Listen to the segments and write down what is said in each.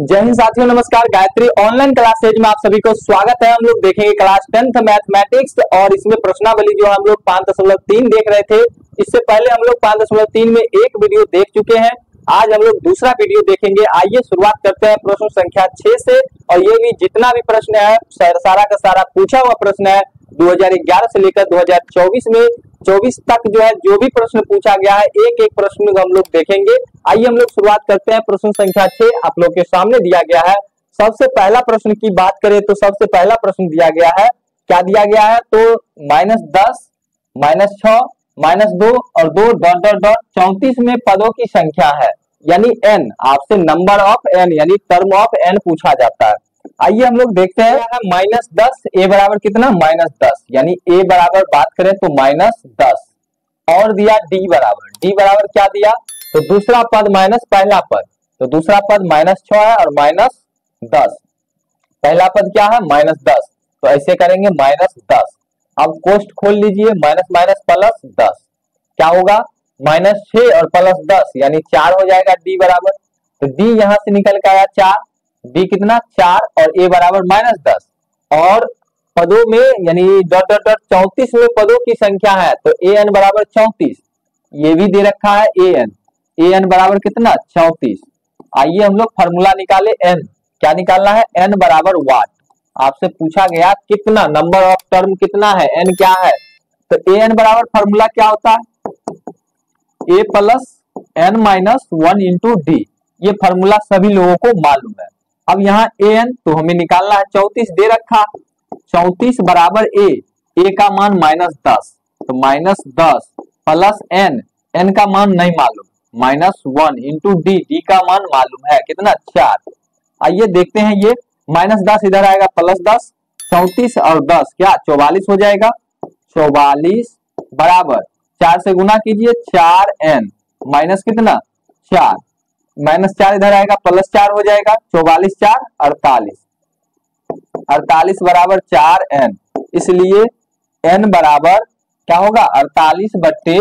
जय हिंद साथियों, नमस्कार। गायत्री ऑनलाइन क्लासेज में आप सभी को स्वागत है। हम लोग देखेंगे क्लास टेंथ मैथमेटिक्स और इसमें प्रश्नावली जो हम लोग पाँच दशमलव तीन देख रहे थे, इससे पहले हम लोग पाँच दशमलव तीन में एक वीडियो देख चुके हैं। आज हम लोग दूसरा वीडियो देखेंगे। आइए शुरुआत करते हैं प्रश्न संख्या छह से और ये भी जितना भी प्रश्न है, सारा का सारा पूछा हुआ प्रश्न है 2011 से लेकर 2024 में। 24 तक जो है, जो भी प्रश्न पूछा गया है एक एक प्रश्न हम लोग देखेंगे। आइए हम लोग शुरुआत करते हैं। प्रश्न संख्या छह आप लोग के सामने दिया गया है। सबसे पहला प्रश्न की बात करें तो सबसे पहला प्रश्न दिया गया है। क्या दिया गया है? तो माइनस दस, माइनस छ माइनस दो और दो डॉट डॉट डॉट, चौतीस में पदों की संख्या है। यानी एन आपसे नंबर ऑफ़ एन यानी टर्म ऑफ़ एन पूछा जाता है। आइए हम लोग देखते हैं माइनस दस, ए बराबर कितना? माइनस दस। यानी ए बराबर बात करें तो माइनस दस। और दिया डी बराबर। डी बराबर क्या दिया? तो दूसरा पद माइनस पहला पद। तो दूसरा पद माइनस छ है और माइनस दस। पहला पद क्या है? माइनस दस। तो ऐसे करेंगे माइनस दस। अब कोष्ट खोल लीजिए। माइनस माइनस प्लस दस। क्या होगा? माइनस छ और प्लस दस। यानी चार हो जाएगा डी बराबर। तो डी यहाँ से निकल के आया चार। डी कितना? चार और ए बराबर माइनस दस। और पदों में, यानी डॉट डॉट डॉट चौतीस में पदों की संख्या है तो ए एन बराबर चौतीस। ये भी दे रखा है ए एन ए एन बराबर कितना? चौतीस। आइए हम लोग फॉर्मूला निकाले एन क्या निकालना है? एन बराबर वाट आपसे पूछा गया कितना? नंबर ऑफ़ टर्म कितना है? एन क्या है? तो ए एन बराबर फॉर्मूला क्या होता है? A plus N minus one into D ये फॉर्मूला सभी लोगों को मालूम है। अब यहाँ ए एन तो हमें निकालना है चौतीस, दे रखा। चौतीस बराबर ए ए का मान माइनस दस। तो माइनस दस प्लस एन एन का मान नहीं मालूम। Minus one into D D का मान मालूम है। कितना? चार। आइए देखते हैं ये। माइनस दस इधर आएगा प्लस दस। चौतीस और दस, क्या? चौवालीस हो जाएगा। चौवालीस बराबर। चार से गुना कीजिए, चार एन माइनस कितना? चार। माइनस चार इधर आएगा, प्लस चार हो जाएगा, चौवालीस चार, अड़तालीस। अड़तालीस बराबर चार एन इसलिए एन बराबर क्या होगा? अड़तालीस बट्टे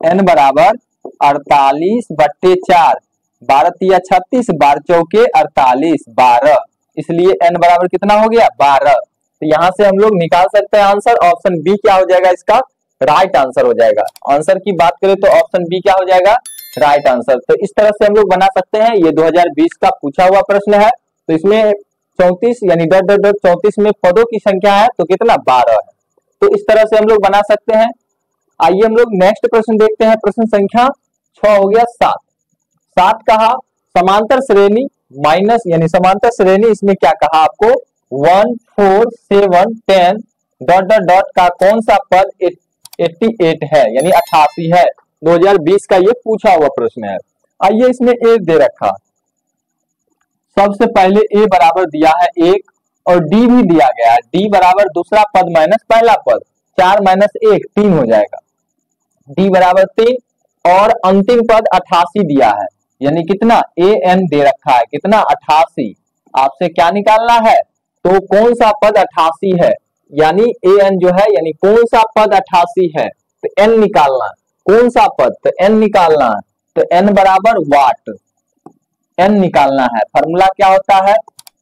एन बराबर अड़तालीस बट्टे चार। बारह तिया छत्तीस बारह चौके अड़तालीस, बारह। इसलिए एन बराबर कितना हो गया? बारह। तो यहाँ से हम लोग निकाल सकते हैं आंसर। ऑप्शन बी क्या हो जाएगा इसका? राइट आंसर हो जाएगा। आंसर की बात करें तो ऑप्शन बी क्या हो जाएगा? Right answer. तो इस तरह से हम लोग बना सकते हैं। ये 2020 का पूछा हुआ प्रश्न है। तो इसमें चौतीस यानी डॉट डॉट डॉट चौतीस में पदों की संख्या है तो कितना? बारह है। तो इस तरह से हम लोग बना सकते हैं। आइए हम लोग नेक्स्ट प्रश्न देखते हैं। प्रश्न संख्या छ हो गया सात। सात कहा, समांतर श्रेणी माइनस यानी समांतर श्रेणी, इसमें क्या कहा आपको? One, four, seven, ten, dot dot dot का कौन सा पद एट्टी एट है, यानी अठासी है। 2020 का ये पूछा हुआ प्रश्न है। आइए इसमें ए दे रखा। सबसे पहले ए बराबर दिया है एक और डी भी दिया गया है। डी बराबर दूसरा पद माइनस पहला पद। चार माइनस एक, तीन हो जाएगा। डी बराबर तीन और अंतिम पद अठासी दिया है। यानी कितना? ए एन दे रखा है। कितना? अठासी। आपसे क्या निकालना है? तो कौन सा पद अठासी है? यानी ए एन जो है, यानी कौन सा पद अठासी है? तो एन निकालना कौन सा पद? तो एन निकालना है। तो एन बराबर वाट एन निकालना है। फॉर्मूला क्या होता है?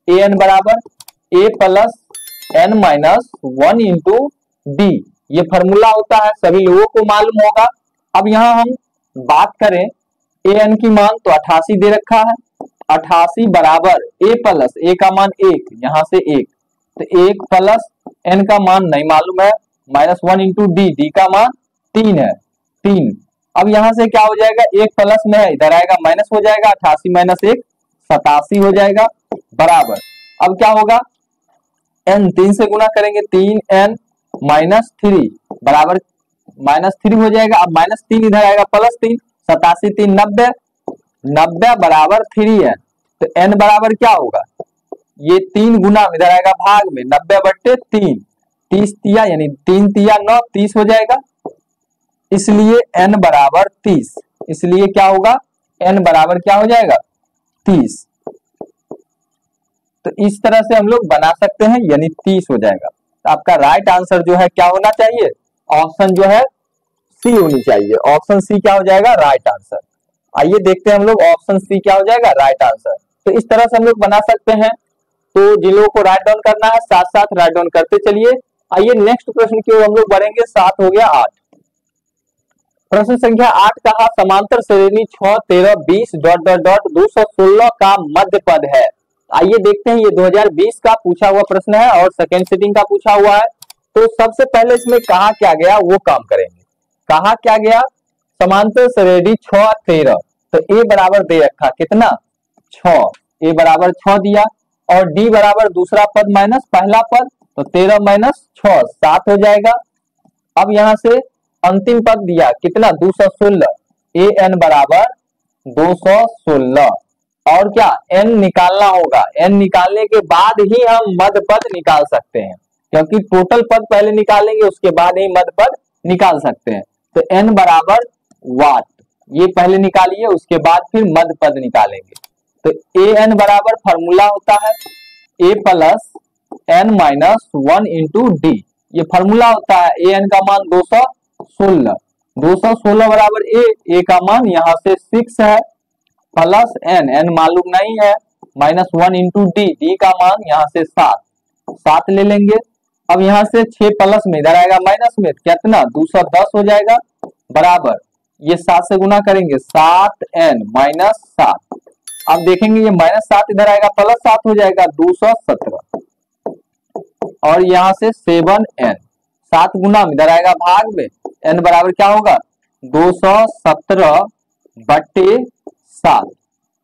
ए एन बराबर A plus N minus one into D ये फॉर्मूला होता है। सभी लोगों को मालूम होगा। अब यहाँ हम बात करें ए एन की मान। तो अठासी दे रखा है। अठासी बराबर ए प्लस ए का मान एक। यहाँ से एक। तो एक प्लस एन का मान नहीं मालूम है। Minus one into D D का मान तीन है। तीन। अब यहाँ से क्या हो जाएगा? एक प्लस में है, इधर आएगा माइनस हो जाएगा, अठासी माइनस एक, सतासी हो जाएगा, बराबर। अब क्या होगा? एन तीन से गुना करेंगे, तीन एन माइनस थ्री बराबर माइनस थ्री हो जाएगा। अब माइनस तीन इधर आएगा प्लस तीन, सतासी तीन, नब्बे नब्बे बराबर थ्री एन तो एन बराबर क्या होगा? ये तीन गुना, इधर आएगा भाग में, नब्बे बट्टे तीन, तीस तिया, यानी तीन तिया नौ, तीस हो जाएगा। इसलिए n बराबर तीस। इसलिए क्या होगा? n बराबर क्या हो जाएगा? तीस। तो इस तरह से हम लोग बना सकते हैं, यानी तीस हो जाएगा। तो आपका राइट आंसर जो है क्या होना चाहिए? ऑप्शन जो है सी होनी चाहिए। ऑप्शन सी क्या हो जाएगा? राइट आंसर आइए देखते हैं हम लोग ऑप्शन सी क्या हो जाएगा? राइट आंसर तो इस तरह से हम लोग बना सकते हैं। तो जिन लोगों को राइट डाउन करना है साथ साथ राइट डाउन करते चलिए। आइए नेक्स्ट प्रश्न की ओर हम लोग बढ़ेंगे। सात हो गया आठ। प्रश्न संख्या आठ कहा समांतर श्रेणी छ, तेरह, बीस, डॉट डॉट डॉट, दो सौ सोलह का मध्य पद है। आइए देखते हैं, ये 2020 का पूछा हुआ प्रश्न है और सेकेंड सिटिंग का पूछा हुआ है। तो सबसे पहले इसमें कहा क्या गया, वो काम करेंगे। कहा क्या गया? समांतर श्रेणी छ, तेरह। तो ए बराबर दे रखा, कितना? छ। ए बराबर छ दिया और डी बराबर दूसरा पद माइनस पहला पद तो तेरह माइनस छ, सात हो जाएगा। अब यहाँ से अंतिम पद दिया। कितना? दो सौ सोलह। ए एन बराबर दो सौ सोलह। और क्या? एन निकालना होगा। एन निकालने के बाद ही हम मध्य पद निकाल सकते हैं। क्योंकि टोटल पद पहले निकालेंगे, उसके बाद ही मध्य पद निकाल सकते हैं। तो एन बराबर वाट। ये पहले निकालिए, उसके बाद फिर मध्य पद निकालेंगे। तो ए एन बराबर फॉर्मूला होता है A plus N minus one into D ये फॉर्मूला होता है। ए एन का मान दो सौ सोलह। दो सौ सोलह बराबर ए ए का मान यहाँ से सिक्स है प्लस एन एन मालूम नहीं है minus one into D D का मान यहाँ से सात। सात ले लेंगे। अब यहाँ से छह प्लस में, इधर आएगा माइनस में कितना? दो सौ दस हो जाएगा। बराबर। ये सात से गुना करेंगे, सात एन माइनस सात। अब देखेंगे ये माइनस सात इधर आएगा प्लस सात हो जाएगा दो सौ सत्रह। और यहाँ से सेवन एन सात गुना इधर आएगा भाग में एन बराबर क्या होगा? दो सौ सत्रह बट्टे सात।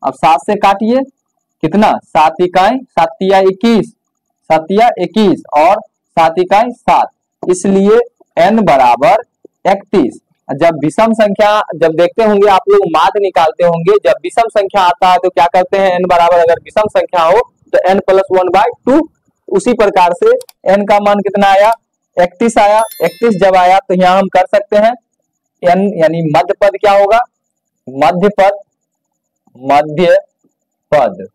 अब सात से काटिए। कितना? सात इकाई सातिया इक्कीस। सातिया इक्कीस और सात इकाई, सात। इसलिए एन बराबर इकतीस। जब विषम संख्या, जब देखते होंगे, आप लोग माद निकालते होंगे, जब विषम संख्या आता है तो क्या करते हैं? एन बराबर अगर विषम संख्या हो तो N plus one by two उसी प्रकार से एन का मान कितना आया? इकतीस आया इकतीस जब आया तो यहाँ हम कर सकते हैं एन यानी मध्य पद क्या होगा? मध्य पद मध्य पद।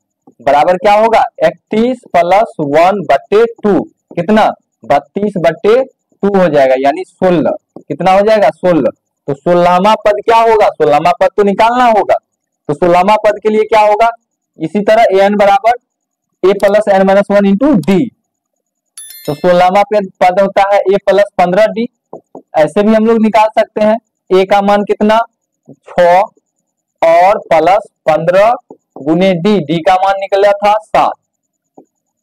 बराबर क्या होगा? इकतीस प्लस वन बट्टे टू कितना? बत्तीस बटे टू हो जाएगा, यानी सोलह। कितना हो जाएगा? सोलह। तो सोलहवा पद क्या होगा? सोलहवा पद तो निकालना होगा। तो सोलहवा पद के लिए क्या होगा? इसी तरह ए एन बराबर A plus N minus one into D तो सोलहवा पद होता है ए प्लस पंद्रह डी ऐसे भी हम लोग निकाल सकते हैं। ए का मान कितना? छ और प्लस पंद्रह गुने डी डी का मान निकला था सात।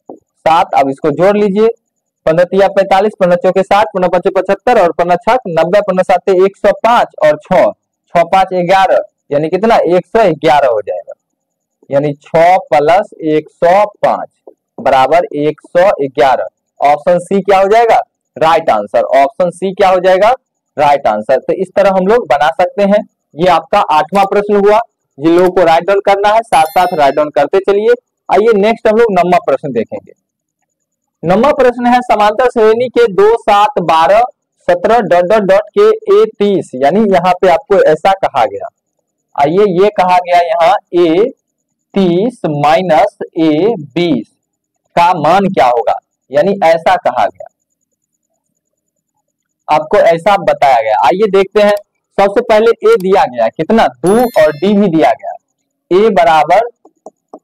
सात, अब इसको जोड़ लीजिए। पंद्रह पैंतालीस, पंद्रह चौके साठ पंद्रह पच्चीस पचहत्तर और पंद्रह छठ नब्बे, पंद्रह सात, एक सौ पाँच और छ छ पाँच, ग्यारह, यानी कितना? एक सौ ग्यारह हो जाएगा। यानी छ प्लस एक सौ पाँच बराबर एक सौ ग्यारह। ऑप्शन सी क्या हो जाएगा? Right answer. ऑप्शन सी क्या हो जाएगा? Right answer. तो इस तरह हम लोग बना सकते हैं। ये आपका आठवां प्रश्न हुआ। जिन लोगों को राइट डाउन करना है। साथ साथ राइट डाउन करते चलिए। आइए नेक्स्ट हम लोग नम्मा प्रश्न देखेंगे। नंबर प्रश्न है, समांतर श्रेणी के दो सात बारह सत्रह डॉट डॉट डॉट के ए तीस। यानी यहाँ पे आपको ऐसा कहा गया। आइए ये कहा गया यहाँ ए तीस माइनस ए बीस। का मान क्या होगा? यानी ऐसा कहा गया। आपको ऐसा बताया गया। आइए देखते हैं। सबसे पहले ए दिया गया। कितना? दो और डी भी दिया गया। ए बराबर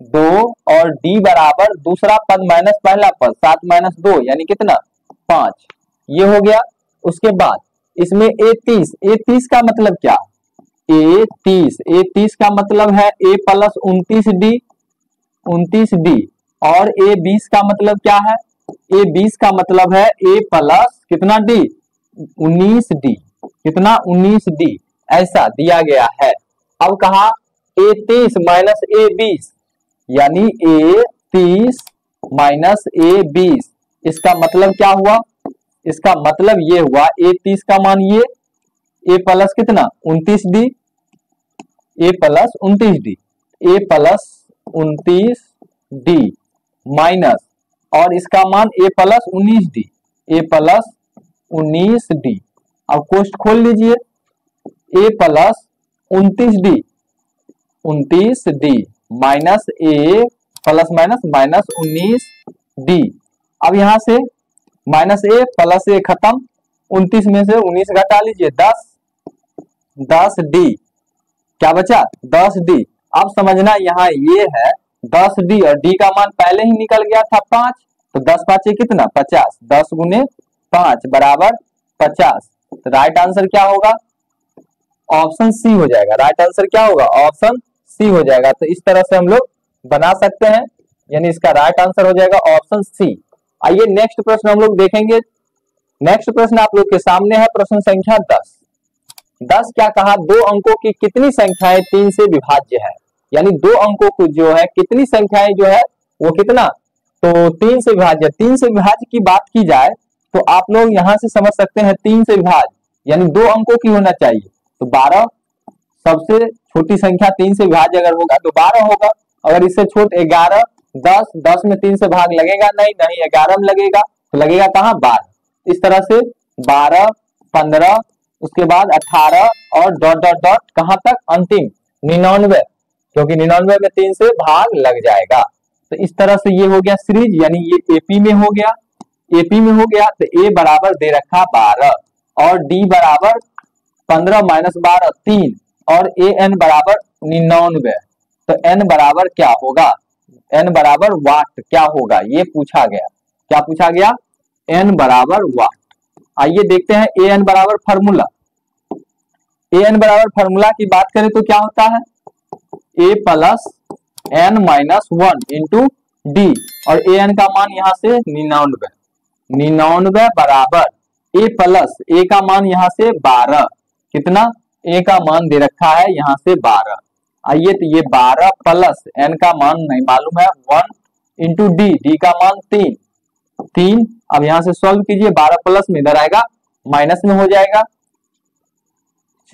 दो और डी बराबर दूसरा पद माइनस पहला पद, सात माइनस दो, यानी कितना? पाँच। ये हो गया। उसके बाद इसमें ए तीस। ए तीस का मतलब क्या? ए तीस। ए तीस का मतलब है ए प्लस उन्तीस डी उन्तीस डी और ए बीस का मतलब क्या है? ए बीस का मतलब है ए प्लस कितना डी उन्नीस डी कितना? उन्नीस डी ऐसा दिया गया है। अब कहा ए तीस माइनस ए बीस, यानी ए तीस माइनस ए बीस। इसका मतलब क्या हुआ? इसका मतलब ये हुआ ए तीस का मान ये ए प्लस कितना? उन्तीस डी ए प्लस उन्तीस डी ए प्लस उन्तीस डी माइनस और इसका मान ए प्लस उन्नीस डी ए प्लस उन्नीस डी अब कोष्ट खोल लीजिए। ए प्लस उन्तीस डी उन्तीस D minus A plus minus minus उन्नीस डी अब यहाँ से माइनस ए प्लस ए खत्म, उन्तीस में से उन्नीस घटा लीजिए, दस। दस डी क्या बचा? दस डी अब समझना यहाँ ये है दस डी और डी का मान पहले ही निकल गया था पाँच तो दस पाँच कितना? पचास। दस गुने पाँच बराबर पचास। तो राइट आंसर क्या होगा? ऑप्शन सी हो जाएगा। राइट आंसर क्या होगा? ऑप्शन सी हो जाएगा। तो इस तरह से हम लोग बना सकते हैं। यानी इसका राइट आंसर हो जाएगा ऑप्शन सी आइए नेक्स्ट प्रश्न हम लोग देखेंगे। नेक्स्ट प्रश्न आप लोग के सामने है प्रश्न संख्या दस। दस क्या कहा? दो अंकों की कितनी संख्याएँ तीन से विभाज्य है? यानी दो अंकों को जो है, कितनी संख्याएँ जो है, वो कितना? तो तीन से विभाज्य। तीन से विभाज्य की बात की जाए तो आप लोग यहाँ से समझ सकते हैं तीन से विभाज्य, यानी दो अंकों की होना चाहिए। तो बारह, सबसे छोटी संख्या तीन से विभाज्य अगर होगा तो बारह होगा। अगर इससे छोट ग्यारह, दस दस में तीन से भाग लगेगा? नहीं नहीं, ग्यारह में लगेगा। तो लगेगा कहाँ? बारह। इस तरह से बारह, पंद्रह, उसके बाद अठारह और डॉट डॉट डॉट, कहाँ तक? अंतिम, निन्यानवे। क्योंकि निन्यानवे में तीन से भाग लग जाएगा। तो इस तरह से ये हो गया सीरीज़, यानी ये एपी में हो गया। एपी में हो गया तो ए बराबर दे रखा बारह, और डी बराबर पंद्रह माइनस बारह, तीन, और ए एन बराबर निन्यानवे। तो एन बराबर क्या होगा? एन बराबर वाट क्या होगा? ये पूछा गया। क्या पूछा गया? एन बराबर वाट आइए देखते हैं ए एन बराबर फॉर्मूला ए एन बराबर फॉर्मूला की बात करें तो क्या होता है? A plus N minus one into D और ए एन का मान यहाँ से निन्यानवे निन्यानवे बराबर ए प्लस ए का मान यहाँ से बारह। कितना? ए का मान दे रखा है यहाँ से बारह। आइए तो ये बारह प्लस एन का मान नहीं मालूम है। वन इंटू डी डी का मान तीन। तीन, अब यहाँ से सॉल्व कीजिए, बारह प्लस में इधर आएगा माइनस में हो जाएगा।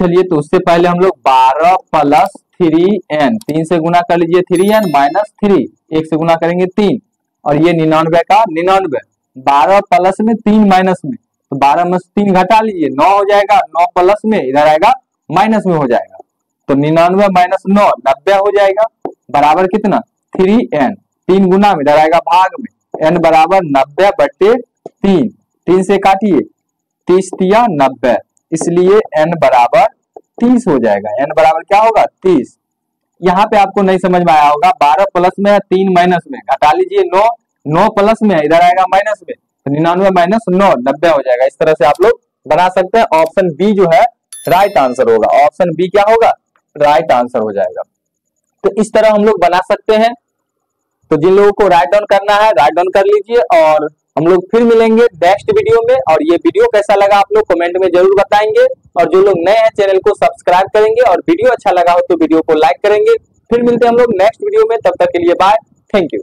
चलिए तो उससे पहले हम लोग बारह प्लस थ्री एन, तीन से गुना कर लीजिए थ्री एन माइनस थ्री, एक से गुना करेंगे तीन। और ये निन्यानवे का निन्यानवे, बारह प्लस में तीन माइनस में तो बारह में तीन घटा लीजिए, नौ हो जाएगा, नौ प्लस में, इधर आएगा, माइनस में हो जाएगा। तो निन्यानवे माइनस नौ, नब्बे हो जाएगा, बराबर कितना? थ्री एन, तीन गुना में, इधर आएगा भाग में, एन बराबर नब्बे बटे तीन तीन से काटिए, तीस तिया नब्बे, इसलिए एन बराबर तीस हो जाएगा एन बराबर क्या होगा? तीस। यहाँ पे आपको नहीं समझ में आया होगा, बारह प्लस में तीन माइनस में। घटा लीजिए नौ नौ प्लस में इधर आएगा माइनस में। तो निन्यानवे माइनस नौ, नब्बे हो जाएगा। इस तरह से आप लोग बना सकते हैं। ऑप्शन बी जो है, राइट आंसर होगा। ऑप्शन बी क्या होगा? राइट आंसर हो जाएगा। तो इस तरह हम लोग बना सकते हैं। तो जिन लोगों को राइट डाउन करना है, राइट डाउन कर लीजिए और हम लोग फिर मिलेंगे नेक्स्ट वीडियो में और ये वीडियो कैसा लगा आप लोग कमेंट में ज़रूर बताएँगे। और जो लोग नए हैं चैनल को सब्सक्राइब करेंगे और वीडियो अच्छा लगा हो तो वीडियो को लाइक करेंगे। फिर मिलते हैं हम लोग नेक्स्ट वीडियो में, तब तक के लिए बाय थैंक यू